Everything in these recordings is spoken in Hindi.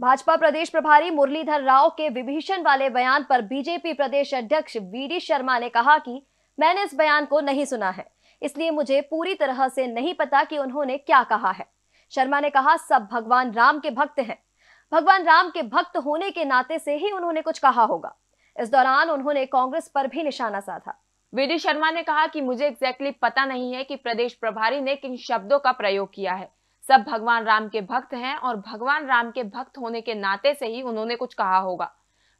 भाजपा प्रदेश प्रभारी मुरलीधर राव के विभीषण वाले बयान पर बीजेपी प्रदेश अध्यक्ष वीडी शर्मा ने कहा कि मैंने इस बयान को नहीं सुना है। इसलिए मुझे पूरी तरह से नहीं पता कि उन्होंने क्या कहा है। शर्मा ने कहा, सब भगवान राम के भक्त हैं। भगवान राम के भक्त होने के नाते से ही उन्होंने कुछ कहा होगा। इस दौरान उन्होंने कांग्रेस पर भी निशाना साधा। वीडी शर्मा ने कहा कि मुझे एग्जैक्टली पता नहीं है कि प्रदेश प्रभारी ने किन शब्दों का प्रयोग किया है। सब भगवान राम के भक्त हैं और भगवान राम के भक्त होने के नाते से ही उन्होंने कुछ कहा होगा।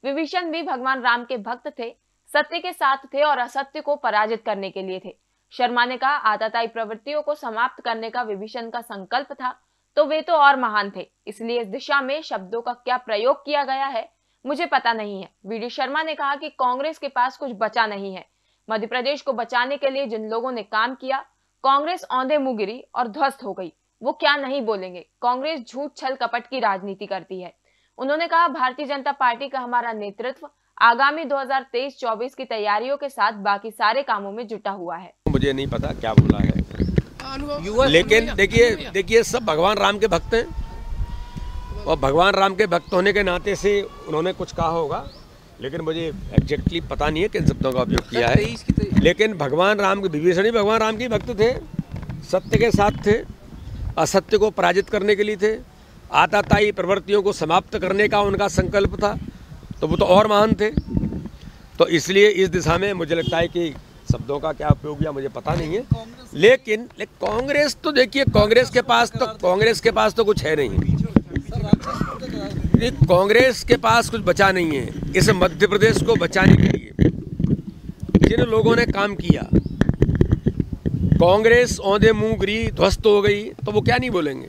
विभीषण भी भगवान राम के भक्त थे, सत्य के साथ थे और असत्य को पराजित करने के लिए थे। शर्मा ने कहा, आताताई प्रवृत्तियों को समाप्त करने का विभीषण का संकल्प था तो वे तो और महान थे। इसलिए इस दिशा में शब्दों का क्या प्रयोग किया गया है, मुझे पता नहीं है। वी शर्मा ने कहा कि कांग्रेस के पास कुछ बचा नहीं है। मध्य प्रदेश को बचाने के लिए जिन लोगों ने काम किया, कांग्रेस औंधे मुगिरी और ध्वस्त हो गई। वो क्या नहीं बोलेंगे? कांग्रेस झूठ छल कपट की राजनीति करती है। उन्होंने कहा भारतीय जनता पार्टी का हमारा नेतृत्व आगामी 2023-24 की तैयारियों के साथ बाकी सारे कामों में जुटा हुआ है। मुझे नहीं पता क्या बोला है। लेकिन देखिए देखिए सब भगवान राम के भक्त हैं। और भगवान राम के भक्त होने के नाते से उन्होंने कुछ कहा होगा लेकिन मुझे एग्जैक्टली पता नहीं है किन शब्दों का उपयोग किया है। लेकिन भगवान राम के विभीषण भगवान राम के भक्त थे सत्य के साथ थे। असत्य को पराजित करने के लिए थे। आताताई प्रवृत्तियों को समाप्त करने का उनका संकल्प था तो वो तो और महान थे। तो इसलिए इस दिशा में मुझे लगता है कि शब्दों का क्या उपयोग या मुझे पता नहीं है। लेकिन कांग्रेस तो देखिए, कांग्रेस के पास तो कांग्रेस के पास तो कुछ है नहीं। कांग्रेस के पास कुछ बचा नहीं है, इस मध्य प्रदेश को बचाने के लिए। जिन लोगों ने काम किया कांग्रेस औंधे मुँह गिरी, ध्वस्त हो गई तो वो क्या नहीं बोलेंगे?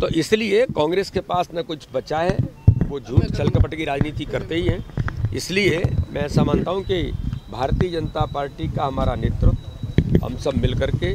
तो इसलिए कांग्रेस के पास न कुछ बचा है, वो झूठ छल कपट की राजनीति करते ही हैं। इसलिए मैं ऐसा मानता हूँ कि भारतीय जनता पार्टी का हमारा नेतृत्व, हम सब मिलकर के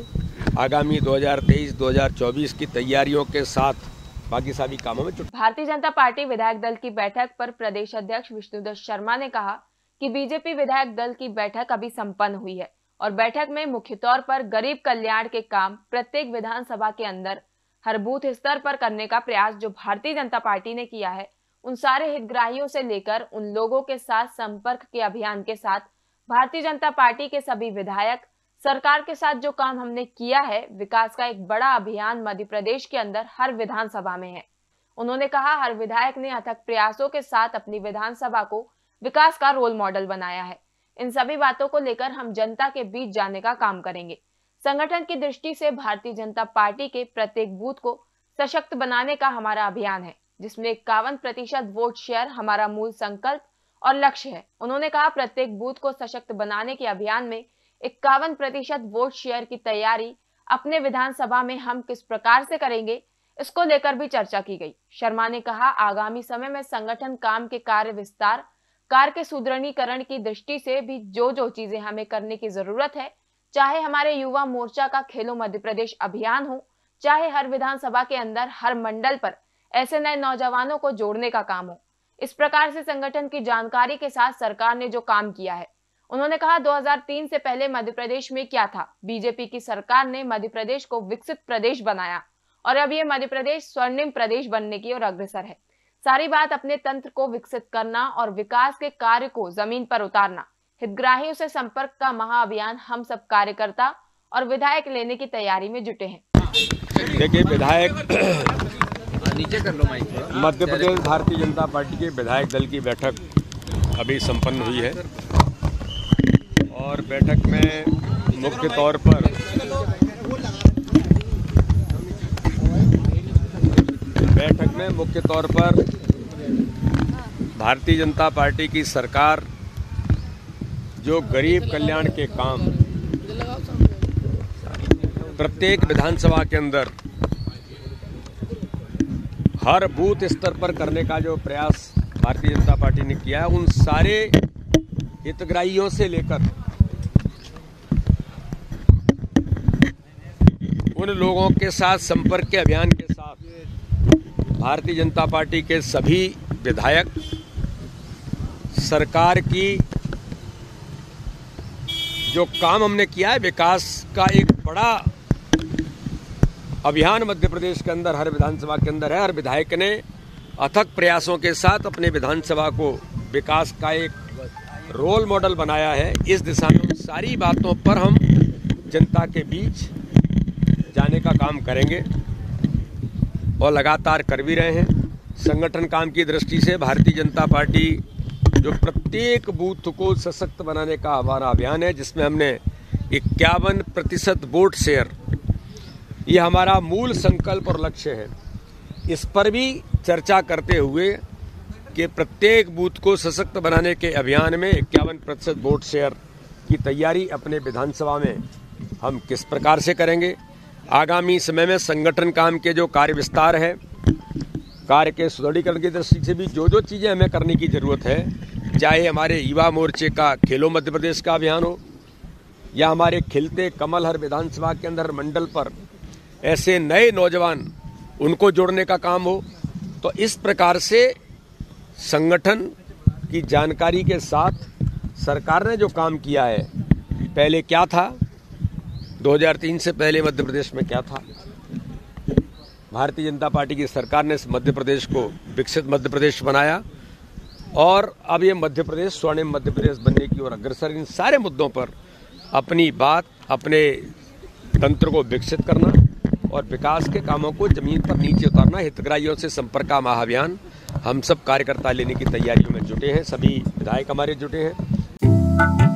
आगामी 2023-2024 की तैयारियों के साथ बाकी सभी कामों में भारतीय जनता पार्टी विधायक दल की बैठक पर प्रदेश अध्यक्ष विष्णुदत्त शर्मा ने कहा कि बीजेपी विधायक दल की बैठक अभी संपन्न हुई है। और बैठक में मुख्य तौर पर गरीब कल्याण के काम प्रत्येक विधानसभा के अंदर हर बूथ स्तर पर करने का प्रयास जो भारतीय जनता पार्टी ने किया है, उन सारे हितग्राहियों से लेकर उन लोगों के साथ संपर्क के अभियान के साथ भारतीय जनता पार्टी के सभी विधायक, सरकार के साथ जो काम हमने किया है, विकास का एक बड़ा अभियान मध्य प्रदेश के अंदर हर विधानसभा में है। उन्होंने कहा, हर विधायक ने अथक प्रयासों के साथ अपनी विधानसभा को विकास का रोल मॉडल बनाया है। इन सभी बातों को लेकर हम जनता के बीच जाने का काम करेंगे। संगठन की दृष्टि से भारतीय जनता पार्टी के प्रत्येक बूथ को सशक्त बनाने का हमारा अभियान है, जिसमें इक्यावन प्रतिशत वोट शेयर हमारा मूल संकल्प और लक्ष्य है। उन्होंने कहा, प्रत्येक बूथ को सशक्त बनाने के अभियान में इक्यावन प्रतिशत वोट शेयर की तैयारी अपने विधानसभा में हम किस प्रकार से करेंगे, इसको लेकर भी चर्चा की गई। शर्मा ने कहा, आगामी समय में संगठन काम के कार्य विस्तार कार के सुदृढ़ीकरण की दृष्टि से भी जो जो चीज़ें हमें करने की ज़रूरत है, चाहे हमारे युवा मोर्चा का खेलो मध्य प्रदेश अभियान हो, चाहे हर विधानसभा के अंदर हर मंडल पर ऐसे नए नौजवानों को जोड़ने का काम हो, इस प्रकार से संगठन की जानकारी के साथ सरकार ने जो काम किया है, उन्होंने कहा 2003 से पहले मध्य प्रदेश में क्या था? बीजेपी की सरकार ने मध्य प्रदेश को विकसित प्रदेश बनाया और अब ये मध्य प्रदेश स्वर्णिम प्रदेश बनने की ओर अग्रसर है। सारी बात अपने तंत्र को विकसित करना और विकास के कार्य को ज़मीन पर उतारना। हितग्राहियों से संपर्क का महाअभियान हम सब कार्यकर्ता और विधायक लेने की तैयारी में जुटे हैं। देखिए विधायक नीचे कर लो मध्य प्रदेश भारतीय जनता पार्टी के विधायक दल की बैठक अभी संपन्न हुई है। और बैठक में मुख्य तौर पर बैठक में मुख्य तौर पर भारतीय जनता पार्टी की सरकार, जो गरीब कल्याण के काम प्रत्येक विधानसभा के अंदर हर बूथ स्तर पर करने का जो प्रयास भारतीय जनता पार्टी ने किया है, उन सारे हितग्राहियों से लेकर उन लोगों के साथ संपर्क के अभियान के भारतीय जनता पार्टी के सभी विधायक, सरकार की जो काम हमने किया है विकास का एक बड़ा अभियान मध्य प्रदेश के अंदर, हर विधानसभा के अंदर है। हर विधायक ने अथक प्रयासों के साथ अपने विधानसभा को विकास का एक रोल मॉडल बनाया है। इस दिशा में सारी बातों पर हम जनता के बीच जाने का काम करेंगे। और लगातार कर भी रहे हैं। संगठन काम की दृष्टि से भारतीय जनता पार्टी जो प्रत्येक बूथ को सशक्त बनाने का हमारा अभियान है, जिसमें हमने इक्यावन प्रतिशत वोट शेयर। ये हमारा मूल संकल्प और लक्ष्य है। इस पर भी चर्चा करते हुए कि प्रत्येक बूथ को सशक्त बनाने के अभियान में इक्यावन प्रतिशत वोट शेयर की तैयारी अपने विधानसभा में हम किस प्रकार से करेंगे आगामी समय में संगठन काम के जो कार्य विस्तार है, कार्य के सुदृढ़ीकरण की दृष्टि से भी जो जो चीज़ें हमें करने की ज़रूरत है, चाहे हमारे युवा मोर्चे का खेलो मध्य प्रदेश का अभियान हो, या हमारे खिलते कमल हर विधानसभा के अंदर मंडल पर ऐसे नए नौजवान उनको जोड़ने का काम हो तो इस प्रकार से संगठन की जानकारी के साथ सरकार ने जो काम किया है, पहले क्या था 2003 से पहले मध्य प्रदेश में क्या था? भारतीय जनता पार्टी की सरकार ने मध्य प्रदेश को विकसित मध्य प्रदेश बनाया और अब ये मध्य प्रदेश स्वर्णिम मध्य प्रदेश बनने की ओर अग्रसर इन सारे मुद्दों पर अपनी बात, अपने तंत्र को विकसित करना और विकास के कामों को ज़मीन पर नीचे उतारना, हितग्राहियों से संपर्क का महाअभियान हम सब कार्यकर्ता लेने की तैयारियों में जुटे हैं। सभी विधायक हमारे जुटे हैं।